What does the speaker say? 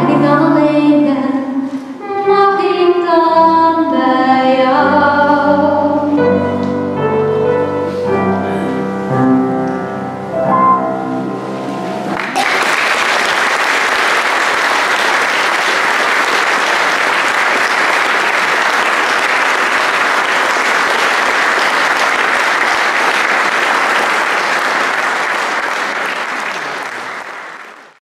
Like a double-legged, nothing done